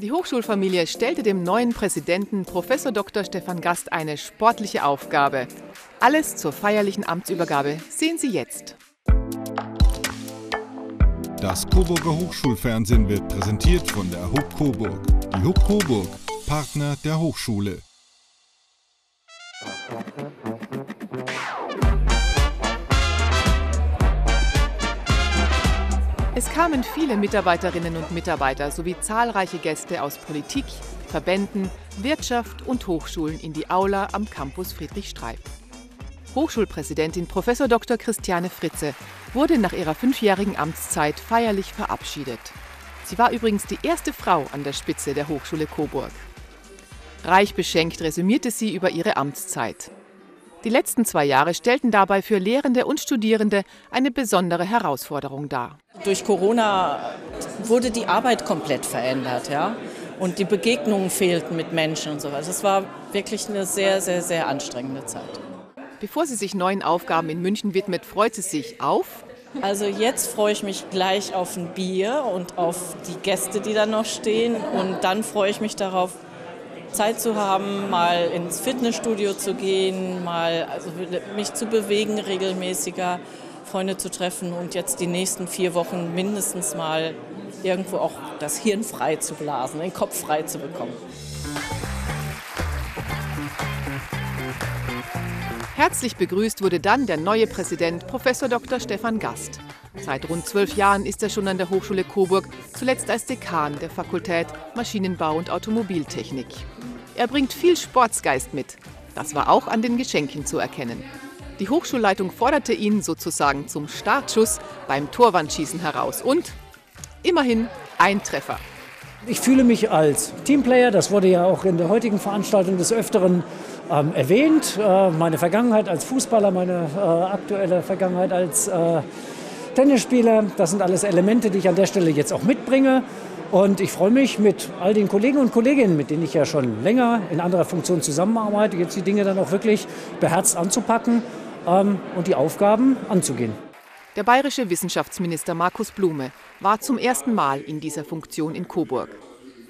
Die Hochschulfamilie stellte dem neuen Präsidenten Prof. Dr. Stefan Gast eine sportliche Aufgabe. Alles zur feierlichen Amtsübergabe sehen Sie jetzt. Das Coburger Hochschulfernsehen wird präsentiert von der HUB Coburg. Die HUB Coburg, Partner der Hochschule. Es kamen viele Mitarbeiterinnen und Mitarbeiter sowie zahlreiche Gäste aus Politik, Verbänden, Wirtschaft und Hochschulen in die Aula am Campus Friedrich Streib. Hochschulpräsidentin Prof. Dr. Christiane Fritze wurde nach ihrer fünfjährigen Amtszeit feierlich verabschiedet. Sie war übrigens die erste Frau an der Spitze der Hochschule Coburg. Reich beschenkt resümierte sie über ihre Amtszeit. Die letzten zwei Jahre stellten dabei für Lehrende und Studierende eine besondere Herausforderung dar. Durch Corona wurde die Arbeit komplett verändert, ja. Und die Begegnungen fehlten mit Menschen und so weiter. Es war wirklich eine sehr, sehr, sehr anstrengende Zeit. Bevor sie sich neuen Aufgaben in München widmet, freut sie sich auf. Also jetzt freue ich mich gleich auf ein Bier und auf die Gäste, die da noch stehen. Und dann freue ich mich darauf, Zeit zu haben, mal ins Fitnessstudio zu gehen, mal also mich zu bewegen regelmäßiger, Freunde zu treffen und jetzt die nächsten vier Wochen mindestens mal irgendwo auch das Hirn frei zu blasen, den Kopf frei zu bekommen. Herzlich begrüßt wurde dann der neue Präsident Prof. Dr. Stefan Gast. Seit rund zwölf Jahren ist er schon an der Hochschule Coburg, zuletzt als Dekan der Fakultät Maschinenbau und Automobiltechnik. Er bringt viel Sportsgeist mit. Das war auch an den Geschenken zu erkennen. Die Hochschulleitung forderte ihn sozusagen zum Startschuss beim Torwandschießen heraus und immerhin ein Treffer. Ich fühle mich als Teamplayer, das wurde ja auch in der heutigen Veranstaltung des Öfteren ähm, erwähnt. Äh, meine Vergangenheit als Fußballer, meine äh, aktuelle Vergangenheit als äh, Tennisspieler, das sind alles Elemente, die ich an der Stelle jetzt auch mitbringe. Und ich freue mich mit all den Kollegen und Kolleginnen, mit denen ich ja schon länger in anderer Funktion zusammenarbeite, jetzt die Dinge dann auch wirklich beherzt anzupacken ähm, und die Aufgaben anzugehen. Der bayerische Wissenschaftsminister Markus Blume war zum ersten Mal in dieser Funktion in Coburg.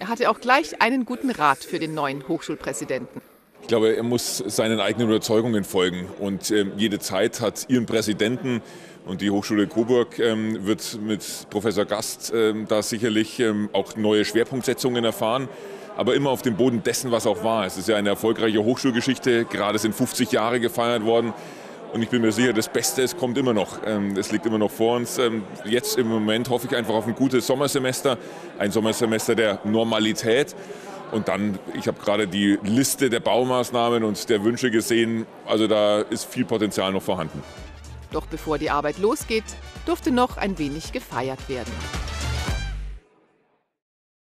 Er hatte auch gleich einen guten Rat für den neuen Hochschulpräsidenten. Ich glaube, er muss seinen eigenen Überzeugungen folgen. Und äh, jede Zeit hat ihren Präsidenten. Und die Hochschule Coburg ähm, wird mit Professor Gast ähm, da sicherlich ähm, auch neue Schwerpunktsetzungen erfahren. Aber immer auf dem Boden dessen, was auch war. Es ist ja eine erfolgreiche Hochschulgeschichte. Gerade sind 50 Jahre gefeiert worden. Und ich bin mir sicher, das Beste es kommt immer noch. Ähm, es liegt immer noch vor uns. Ähm, jetzt im Moment hoffe ich einfach auf ein gutes Sommersemester. Ein Sommersemester der Normalität. Und dann, ich habe gerade die Liste der Baumaßnahmen und der Wünsche gesehen. Also da ist viel Potenzial noch vorhanden. Doch bevor die Arbeit losgeht, durfte noch ein wenig gefeiert werden.